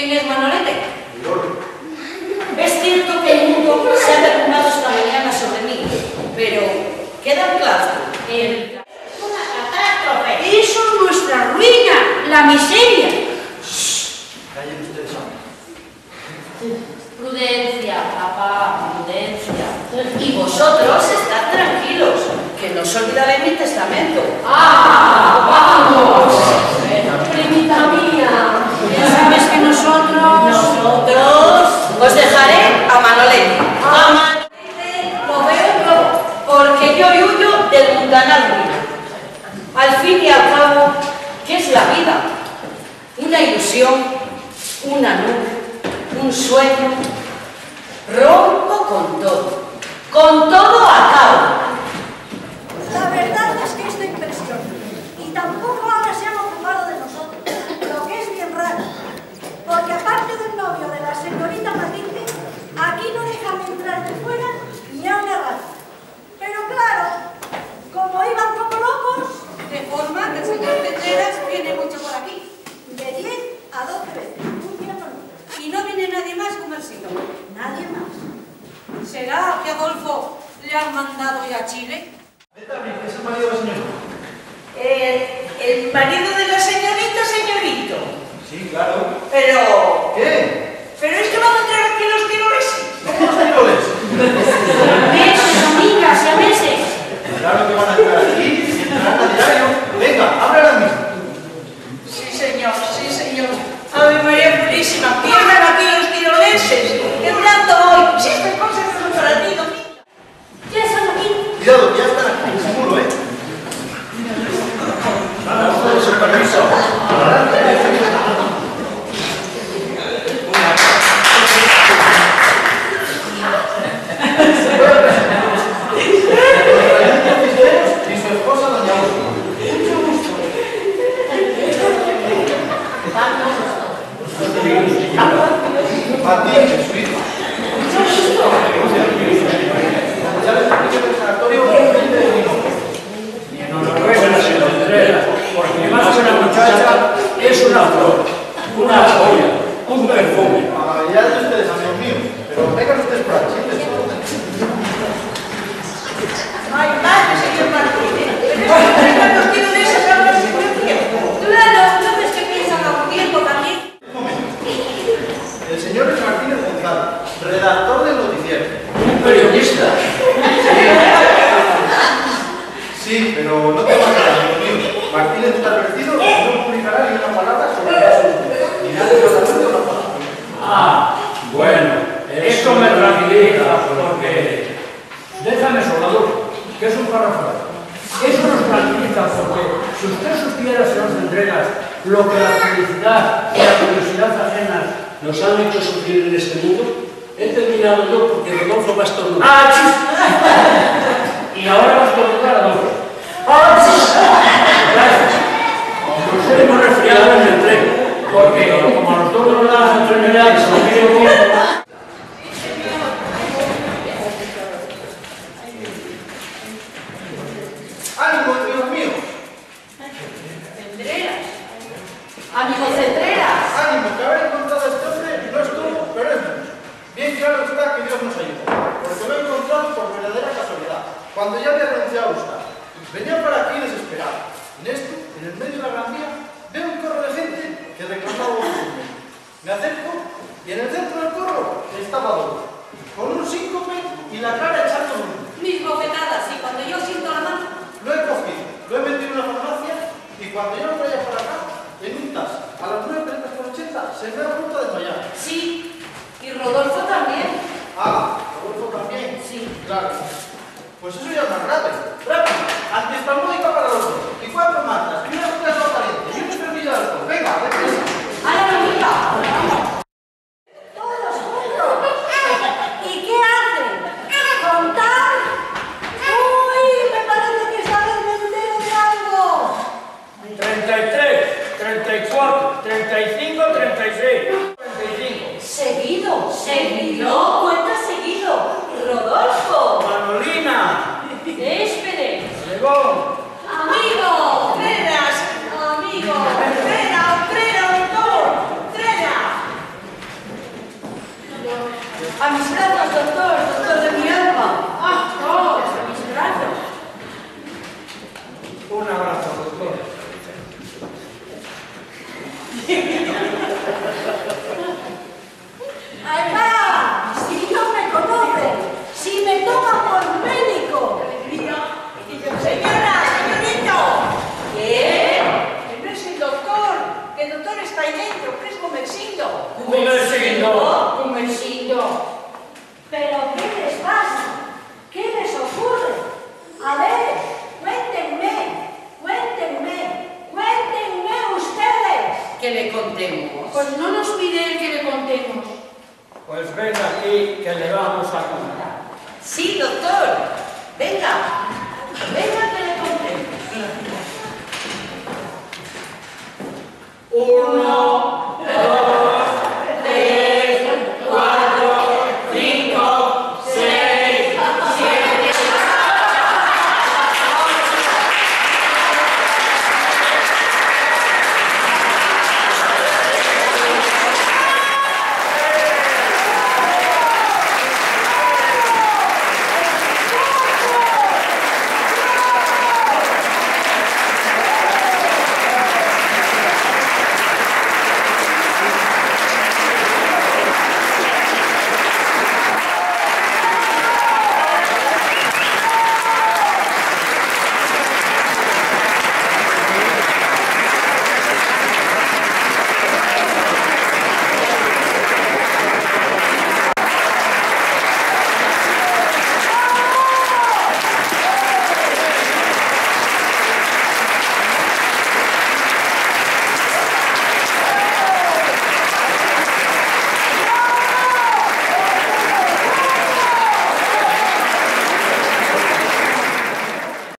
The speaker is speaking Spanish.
¿Quién es Manolete? Es cierto que el mundo se ha derrumbado esta mañana sobre mí, pero queda claro. El... Una catástrofe. Eso es nuestra ruina, la miseria. Callen ustedes ahora. Prudencia, papá, prudencia. Y vosotros estad tranquilos, que no os olvidaré mi testamento. ¡Ah! ¡Vamos! Primita mía. Ya sabes que nosotros... Nosotros os dejaré a Manolete. A Manolete lo veo yo, porque yo huyo del mundanal ruido. Al fin y al cabo, ¿qué es la vida? Una una nube, un sueño. Rompo con todo, con todo acabo. La verdad es que esto impresiona. Y tampoco ahora se han ocupado de nosotros, lo que es bien raro. Porque aparte del novio de la señorita Matilde, aquí no dejan entrar de fuera ni a una rata. Pero claro, como iban como locos, De forma que el señor Tenderas viene mucho por aquí. de 10 a 12 veces, un día con otro. Y no viene nadie más, comercito. Nadie más. ¿Será que Adolfo le han mandado ya a Chile? Es el marido de la señora. Eh, el marido de la señorita, señorito. Sí, claro. Pero, ¿Qué? pero es que van a entrar aquí los tiroleses. ¿Cómo los tiroles? Meses, amigas y a meses. Claro que van a estar aquí y entrarán a diario. Venga, abre ahora mismo. Sí, señor, sí, señor. Ave María Purísima, pierdan aquí los tiroleses. ¿Qué tanto hoy? Si estas cosas no son para ti, Domingo. Ya están aquí. Cuidado, están aquí, seguro, ¿eh? Nada, ustedes su permiso. Y su esposa, doña Úrsula. Martín, su hija. Ya les expliqué en el sanatorio un de vino. Enhorabuena, señor Contreras, porque más que una muchacha es una flor, una joya, un perfume. Ah, ya de ustedes, amigos míos. Pero vengan ustedes por aquí, siéntense. No hay más, señor Martínez. Pero es que traigan los tiroleses a la secuencia. Claro, ¿no ves que piensan a un tiempo también? Un momento. El señor es Martínez González, redactor del noticiero. Un periodista. Sí, pero no te va a quedar, amigo mío. Martínez está advertido y no publicará ni una palabra sobre el caso. Ni nada de lo que la palabra. Ah, bueno, esto me tranquiliza porque déjame soldador, que es un párrafo. Eso nos tranquiliza porque si usted supiera, señor Centreras, lo que la felicidad y la curiosidad ajenas nos han hecho sufrir en este mundo, he terminado yo porque Rodolfo va a estornudar. ¡Ah, chis! Y ahora vas a estornudar a Adolfo. ¡Ah, chis! Gracias. Nos hemos resfriado en el tren, porque como a los dos nos dan las enfermedades al mismo tiempo, ¡Ánimo, amigos míos! Centreras. Amigo Centreras. ¡Ánimo! Que haber encontrado a este hombre no es todo, pero es mucho. Bien claro está que Dios nos ayuda, porque lo he encontrado por verdadera casualidad, cuando ya había renunciado a buscar. Venía para aquí desesperado. En esto, en el medio de la gran vía, veo un corro de gente que reclamaba un turno. Me acerco y en el centro del corro estaba Adolfo, con un síncope y la cara echando humo. Mis bofetadas, y cuando yo siento la mano, Lo he cogido, lo he metido en una farmacia y cuando yo lo traía para acá, en un tas, a las 9 pesetas por 80, se me ha vuelto a desmayar. Sí. Y Rodolfo también. Ah, Rodolfo también. Sí. Claro. Pues eso ya es más grave. A mis brazos, doctor, doctor de mi alma. ¡Ah, oh, a mis brazos! Un abrazo, doctor. ¡Ahí va! Si no me conoce, si me toma por médico. Señora, señorito. ¿Qué? Que no es el doctor, que el doctor está ahí dentro, que es Gumersindo. ¿Gumersindo? ¿Pero qué les pasa? ¿Qué les ocurre? A ver, cuéntenme, cuéntenme, cuéntenme ustedes. Que le contemos. Pues no nos pide que le contemos. Pues venga aquí que le vamos a contar.